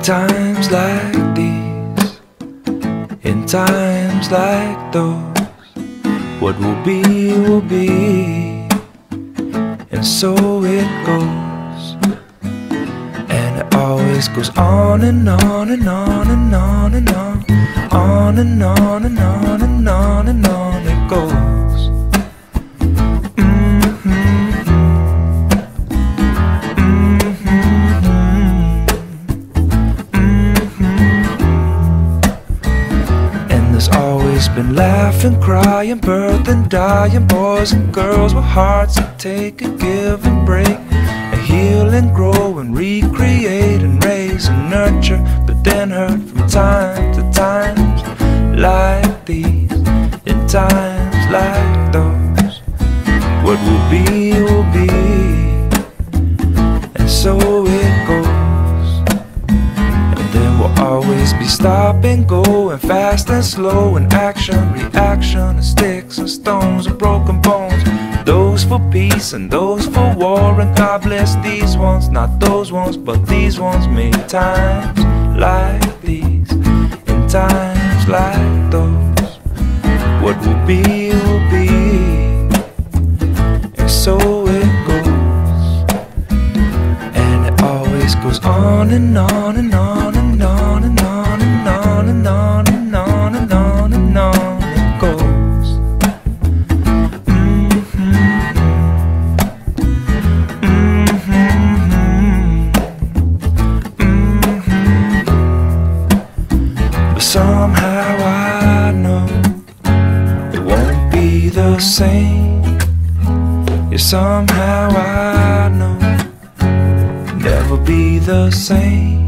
In times like these, in times like those, what will be will be, and so it goes. And it always goes on and on and on and on and on, on and on and on and on and on it goes. Been laughing, crying, birth and dying, boys and girls with hearts that take and give and break, and heal and grow and recreate and raise and nurture, but then hurt from time to times like these, in times like those. What will be will be, and so it be stop and go, and fast and slow, and action, reaction, and sticks and stones and broken bones. Those for peace and those for war, and God bless these ones, not those ones, but these ones. Many times like these, in times like those, what will be will be, and so it goes. And it always goes on and on and on Somehow I know it won't be the same. Yeah, somehow I know it'll never be the same.